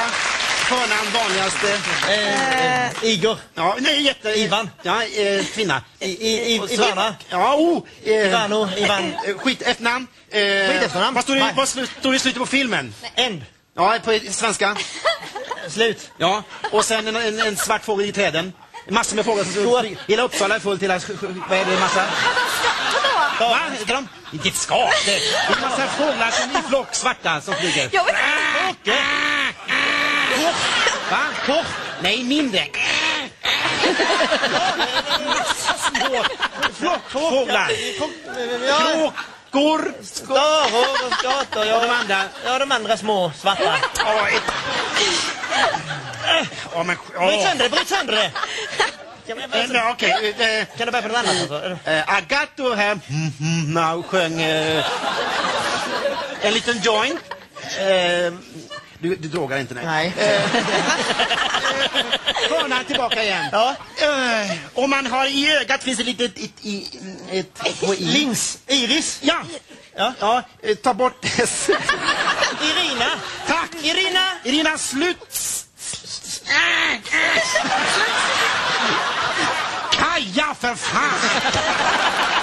svenska. Förnamn vanligaste. Eh, Igor. Ja, nej, jätte... Ivan. Ja, eh, kvinna. I, i, i, Ivana. Ja, oh. Eh, Ivano, Ivan. eh, Skit efternamn. Eh, Skit efternamn? Vad står det, Nej. vad slu- står det i slutet på filmen? End. Ja, på svenska. Slut. Ja, och sen en, en, en svart fågel i träden. Massor med fåglar som står... Hela Uppsala är fullt, hela... Vad är det, massa... Va? Heter de? Inte ett skap. Det är en massa fåglar som i flock, svarta, som flyger. Jag vet inte. Nej, mindre. Ja, Kråkor. skaror och skator. Ja, de andra. ja, de andra små svarta. Ja, men... Bryt sönder det, bryt sönder det. Kan, Eh, nej, Okej. eh, kan du börja på något annat? Alltså? eh, Agato här mm, mm, now sjöng eh, en liten joint. Eh, du, du drogar inte nej. Nej. Förnamn tillbaka igen. Ja. Eh, om man har i ögat finns det lite ett, ett, ett, ett, Lins. Iris. Ja. Ja. Ja, eh, ta bort. Irina. Tack! Irina. Irina, slut! Kaja, för fan!